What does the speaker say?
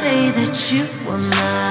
say that you were mine.